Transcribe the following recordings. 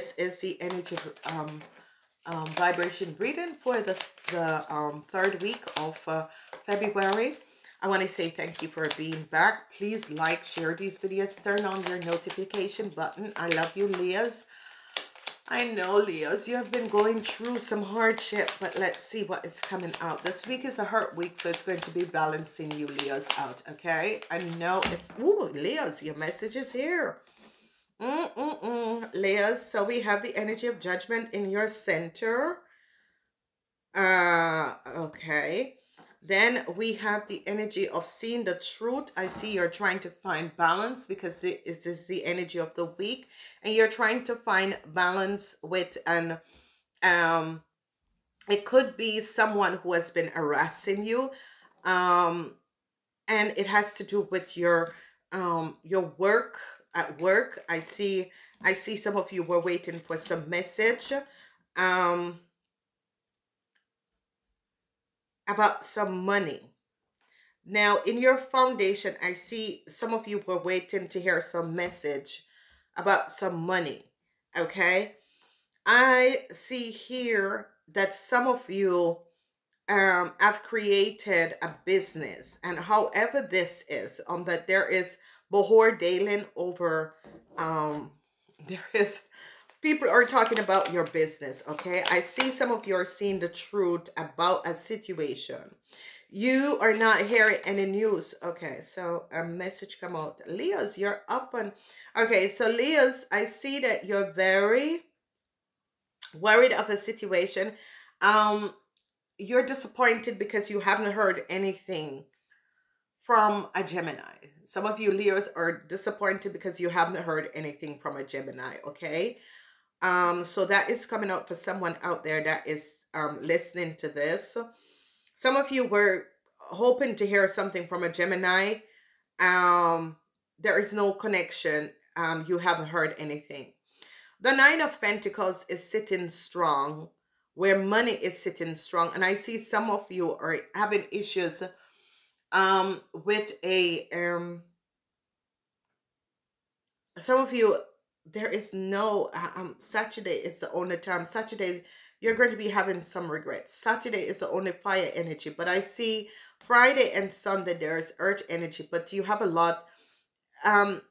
This is the energy um, um, vibration reading for the, the um, third week of uh, February. I want to say thank you for being back. Please like, share these videos, turn on your notification button. I love you, Leos. I know, Leos, you have been going through some hardship, but let's see what is coming out. This week is a hurt week, so it's going to be balancing you, Leos, out, okay? I know it's... Ooh, Leos, your message is here. Mm-mm-mm. Leos, so we have the energy of judgment in your center. Uh, okay. Then we have the energy of seeing the truth. I see you're trying to find balance because it is the energy of the week. And you're trying to find balance with an, um, it could be someone who has been harassing you. Um, and it has to do with your, um, your work at work. I see, I see some of you were waiting for some message. Um, about some money. Now, in your foundation, I see some of you were waiting to hear some message about some money. Okay. I see here that some of you um, have created a business. And however this is, um, that there is Bohor Dalen over, um, there is people are talking about your business, okay? I see some of you are seeing the truth about a situation. You are not hearing any news. Okay, so a message come out. Leos, you're up on... Okay, so Leos, I see that you're very worried of a situation. Um, You're disappointed because you haven't heard anything from a Gemini. Some of you Leos are disappointed because you haven't heard anything from a Gemini, okay? Um, so that is coming out for someone out there that is um, listening to this. Some of you were hoping to hear something from a Gemini. Um, there is no connection. Um, you haven't heard anything. The Nine of Pentacles is sitting strong where money is sitting strong. And I see some of you are having issues um, with a... Um, some of you there is no um Saturday is the only time. Saturdays you're going to be having some regrets. Saturday is the only fire energy, but I see Friday and Sunday there's earth energy, but you have a lot um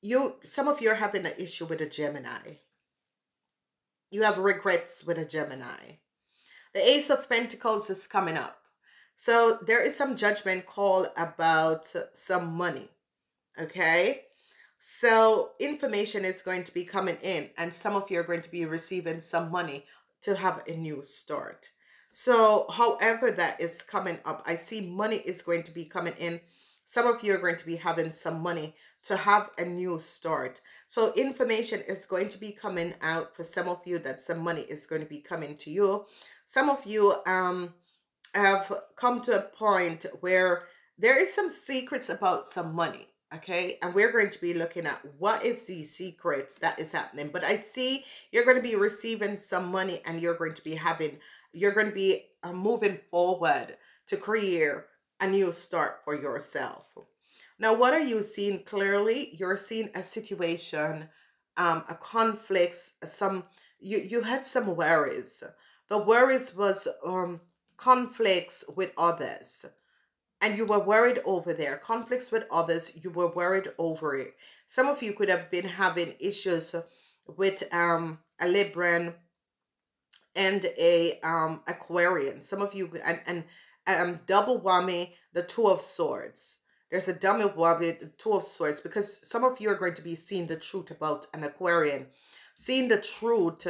you some of you are having an issue with a Gemini. You have regrets with a Gemini. The Ace of Pentacles is coming up. So there is some judgment call about some money. Okay? So information is going to be coming in and some of you are going to be receiving some money to have a new start. So however that is coming up, I see money is going to be coming in. Some of you are going to be having some money to have a new start. So information is going to be coming out for some of you that some money is going to be coming to you. Some of you um, have come to a point where there is some secrets about some money okay? And we're going to be looking at what is the secrets that is happening. But i see you're going to be receiving some money and you're going to be having you're going to be uh, moving forward to create a new start for yourself. Now what are you seeing clearly? You're seeing a situation um a conflicts some you you had some worries. The worries was um conflicts with others. And you were worried over there conflicts with others you were worried over it. Some of you could have been having issues with um a libran and a um aquarian. Some of you and and um double whammy the two of swords. There's a double whammy the two of swords because some of you are going to be seeing the truth about an aquarian seeing the truth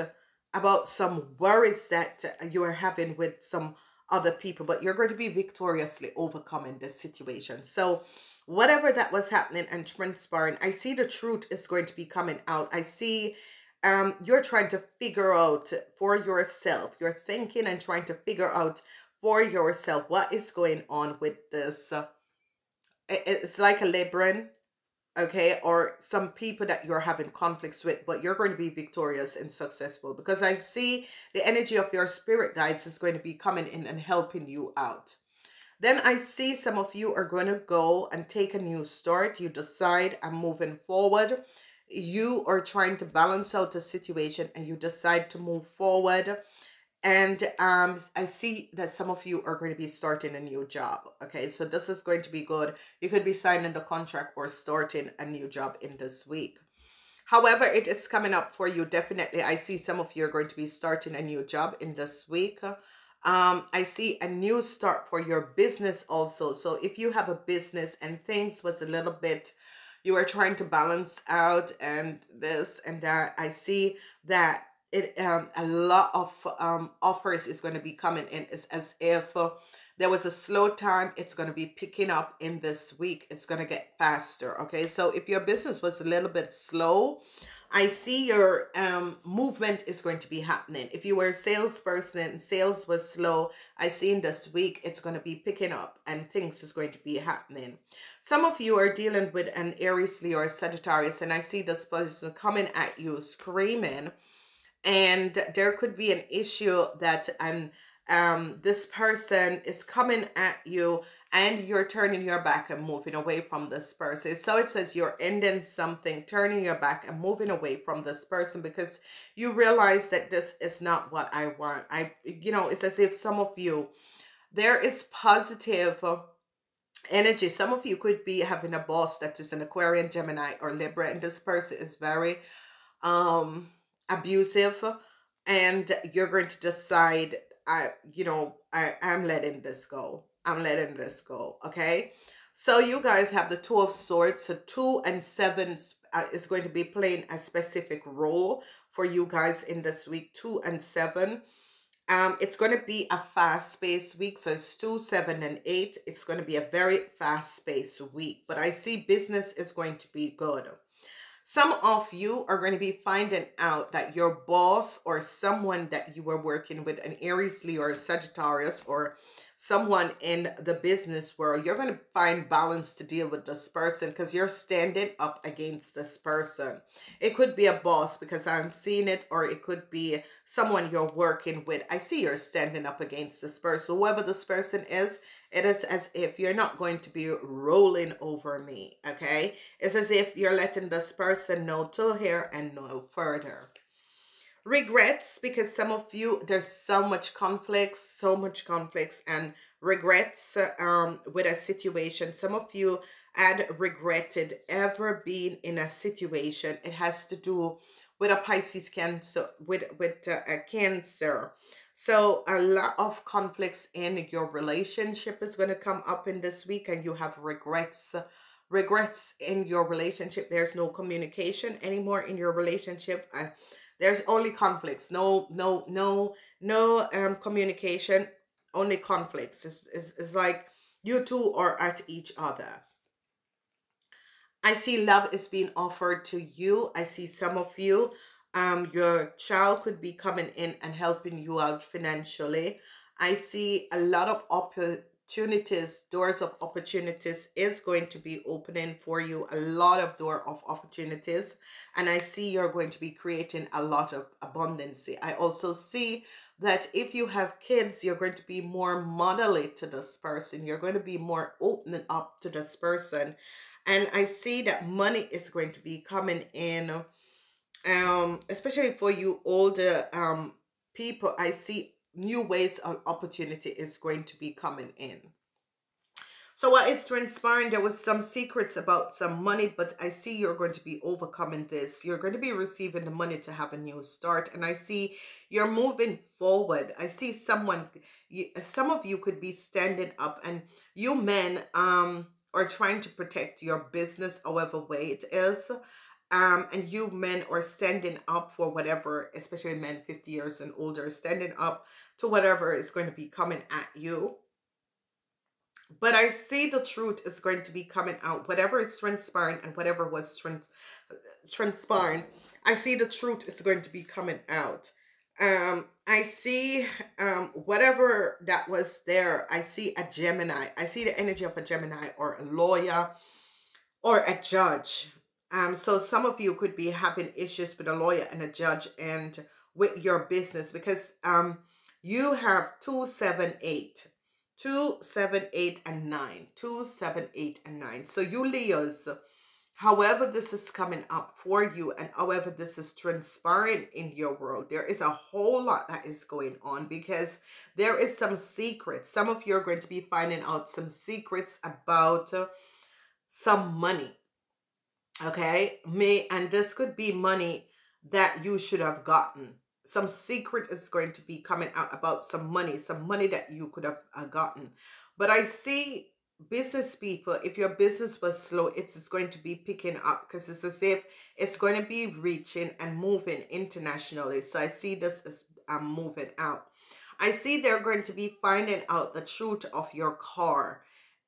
about some worries that you are having with some other people, but you're going to be victoriously overcoming this situation. So whatever that was happening and transpiring, I see the truth is going to be coming out. I see um you're trying to figure out for yourself. You're thinking and trying to figure out for yourself what is going on with this. It's like a Libran okay or some people that you're having conflicts with but you're going to be victorious and successful because i see the energy of your spirit guides is going to be coming in and helping you out. Then i see some of you are going to go and take a new start. You decide i'm moving forward. You are trying to balance out a situation and you decide to move forward and um i see that some of you are going to be starting a new job okay? So this is going to be good. You could be signing the contract or starting a new job in this week. However it is coming up for you. Definitely i see some of you are going to be starting a new job in this week. Um i see a new start for your business also. So if you have a business and things was a little bit you are trying to balance out and this and that i see that it um a lot of um offers is going to be coming in it's as if uh, there was a slow time it's going to be picking up in this week it's going to get faster okay so if your business was a little bit slow I see your um movement is going to be happening. If you were a salesperson and sales was slow, I see in this week it's going to be picking up and things is going to be happening. Some of you are dealing with an Aries, Leo, or Sagittarius, and I see this person coming at you screaming and there could be an issue that an um this person is coming at you and you're turning your back and moving away from this person. So it says you're ending something, turning your back and moving away from this person because you realize that this is not what I want. I, you know, it's as if some of you, there is positive energy. Some of you could be having a boss that is an Aquarian, Gemini, or Libra, and this person is very, um, abusive and you're going to decide I you know I I'm letting this go. I'm letting this go, okay? So you guys have the 2 of swords. So 2 and 7 uh, is going to be playing a specific role for you guys in this week. 2 and 7. Um, it's going to be a fast-paced week. So it's 2, 7, and 8. It's going to be a very fast-paced week. But I see business is going to be good. Some of you are going to be finding out that your boss or someone that you were working with, an Aries, Leo, or Sagittarius, or someone in the business world, you're going to find balance to deal with this person because you're standing up against this person. It could be a boss because I'm seeing it, or it could be someone you're working with. I see you're standing up against this person. Whoever this person is, it is as if you're not going to be rolling over me, okay? It's as if you're letting this person know till here and no further regrets because some of you there's so much conflicts so much conflicts and regrets um with a situation. Some of you had regretted ever being in a situation. It has to do with a pisces cancer with with uh, a cancer. So a lot of conflicts in your relationship is going to come up in this week and you have regrets regrets in your relationship. There's no communication anymore in your relationship. Uh, there's only conflicts. No, no, no, no um communication. Only conflicts. It's, it's, it's like you two are at each other. I see love is being offered to you. I see some of you, um, your child could be coming in and helping you out financially. I see a lot of opportunities, doors of opportunities is going to be opening for you. A lot of door of opportunities. And I see you're going to be creating a lot of abundance. I also see that if you have kids, you're going to be more modelly to this person. You're going to be more opening up to this person. And I see that money is going to be coming in, um, especially for you older um, people. I see new ways of opportunity is going to be coming in. So what is transpiring, there was some secrets about some money, but I see you're going to be overcoming this. You're going to be receiving the money to have a new start. And I see you're moving forward. I see someone, you, some of you could be standing up and you men um, are trying to protect your business however way it is um, and you men are standing up for whatever, especially men 50 years and older, standing up to whatever is going to be coming at you. But I see the truth is going to be coming out. Whatever is transpiring and whatever was trans transpiring, I see the truth is going to be coming out. Um, I see um, whatever that was there. I see a Gemini. I see the energy of a Gemini or a lawyer or a judge um, so some of you could be having issues with a lawyer and a judge and with your business because um, you have two, seven, eight, two, seven, eight, and nine, two, seven, eight, and nine. So you Leos however this is coming up for you and however this is transpiring in your world there is a whole lot that is going on because there is some secrets. Some of you are going to be finding out some secrets about uh, some money okay? May and this could be money that you should have gotten some secret is going to be coming out about some money some money that you could have uh, gotten but i see business people, if your business was slow, it's going to be picking up because it's as if it's going to be reaching and moving internationally. So I see this as um, moving out. I see they're going to be finding out the truth of your car.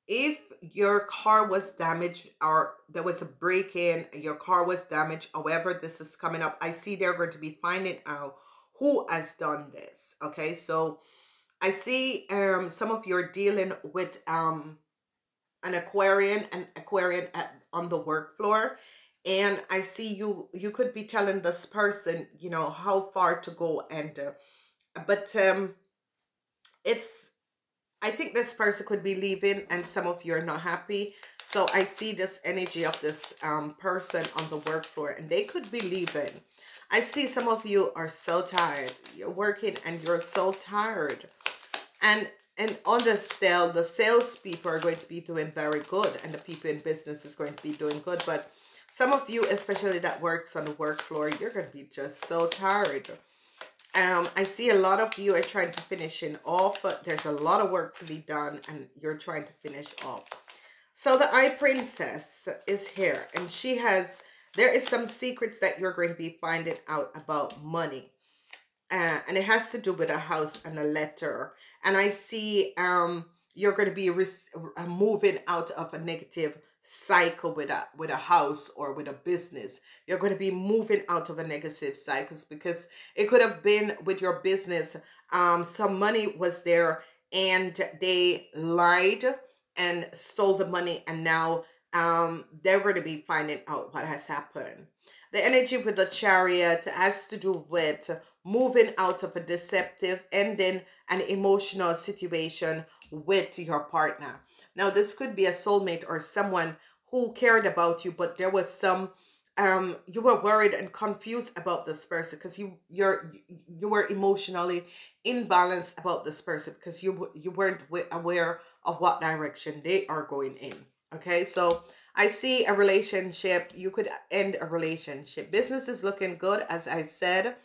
If your car was damaged or there was a break-in, your car was damaged, however this is coming up, I see they're going to be finding out who has done this. Okay, so I see um some of you are dealing with um an Aquarian, an Aquarian at, on the work floor. And I see you, you could be telling this person, you know, how far to go. And, uh, but um, it's, I think this person could be leaving and some of you are not happy. So I see this energy of this um, person on the work floor and they could be leaving. I see some of you are so tired. You're working and you're so tired. And and on the sale, the salespeople are going to be doing very good and the people in business is going to be doing good. But some of you, especially that works on the work floor, you're going to be just so tired. Um, I see a lot of you are trying to finish it off. There's a lot of work to be done and you're trying to finish off. So the Air Princess is here and she has, there is some secrets that you're going to be finding out about money. Uh, and it has to do with a house and a letter and I see um you're going to be uh, moving out of a negative cycle with a with a house or with a business you're going to be moving out of a negative cycles because it could have been with your business um some money was there and they lied and stole the money and now um they're going to be finding out what has happened the energy with the chariot has to do with moving out of a deceptive ending an emotional situation with your partner. Now, this could be a soulmate or someone who cared about you, but there was some um you were worried and confused about this person because you you're you were emotionally imbalanced about this person because you you weren't aware of what direction they are going in okay so i see a relationship you could end a relationship. Business is looking good as i said.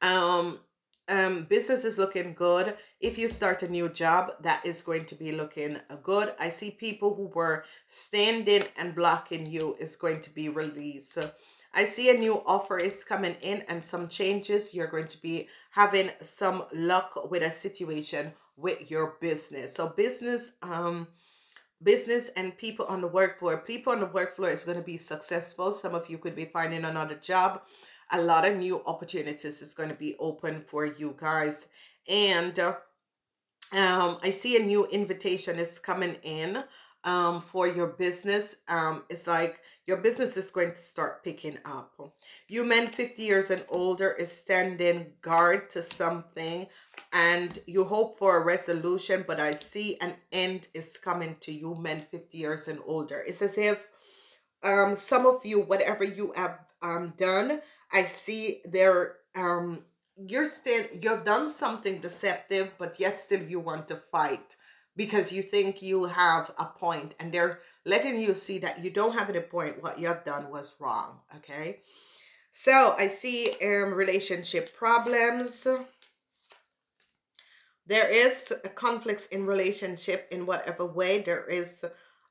Um um business is looking good. If you start a new job that is going to be looking good. I see people who were standing and blocking you is going to be released. I see a new offer is coming in and some changes. You're going to be having some luck with a situation with your business. So business um business and people on the work floor people on the work floor is going to be successful some of you could be finding another job a lot of new opportunities is going to be open for you guys. And um, I see a new invitation is coming in um, for your business. Um, it's like your business is going to start picking up. You men 50 years and older is standing guard to something and you hope for a resolution, but I see an end is coming to you men 50 years and older. It's as if um, some of you, whatever you have um, done, I see there um you're still you've done something deceptive, but yet still you want to fight because you think you have a point and they're letting you see that you don't have any point. What you have done was wrong. Okay. So I see um relationship problems. There is conflicts in relationship in whatever way. There is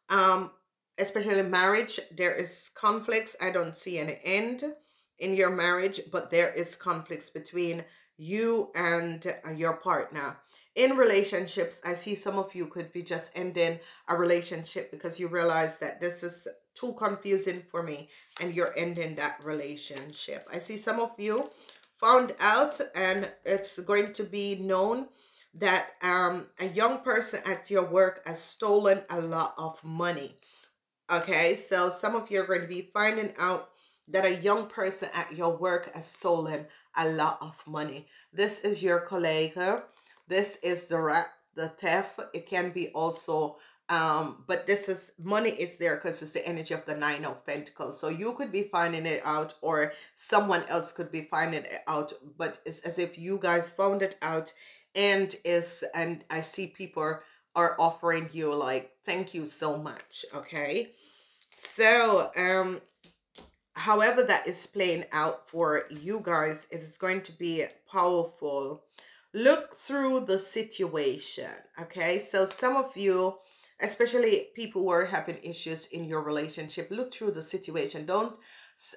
um especially marriage, there is conflicts. I don't see any end in your marriage, but there is conflicts between you and uh, your partner. In relationships, I see some of you could be just ending a relationship because you realize that this is too confusing for me and you're ending that relationship. I see some of you found out and it's going to be known that um, a young person at your work has stolen a lot of money. Okay, so some of you are going to be finding out that a young person at your work has stolen a lot of money. This is your colleague. This is the rat, the theft. It can be also um but this is money is there because it's the energy of the nine of pentacles so you could be finding it out or someone else could be finding it out but it's as if you guys found it out and is and i see people are offering you like thank you so much okay so um however that is playing out for you guys it is going to be powerful look through the situation okay? So some of you especially people who are having issues in your relationship look through the situation. Don't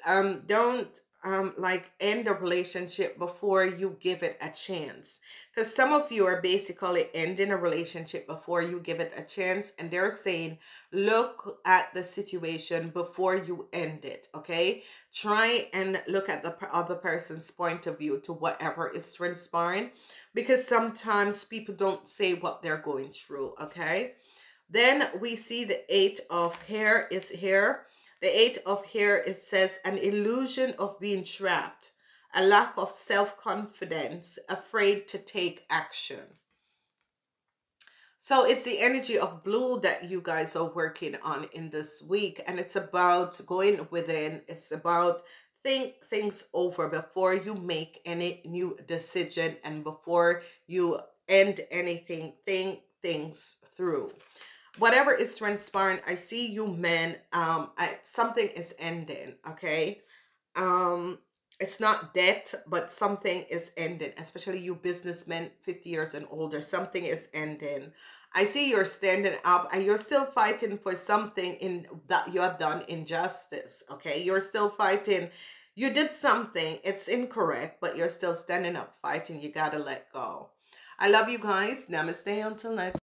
um don't um like end a relationship before you give it a chance. Because some of you are basically ending a relationship before you give it a chance and they're saying look at the situation before you end it okay? Try and look at the other person's point of view to whatever is transpiring because sometimes people don't say what they're going through okay then we see the eight of air is here. The eight of air, it says an illusion of being trapped, a lack of self-confidence, afraid to take action. So it's the energy of blue that you guys are working on in this week. And it's about going within. It's about think things over before you make any new decision and before you end anything. Think things through whatever is transpiring i see you men um I, something is ending okay um it's not debt but something is ending especially you businessmen 50 years and older something is ending i see you're standing up. And you're still fighting for something in that you have done injustice okay? You're still fighting. You did something. It's incorrect but you're still standing up fighting. You gotta let go. I love you guys. Namaste. Until next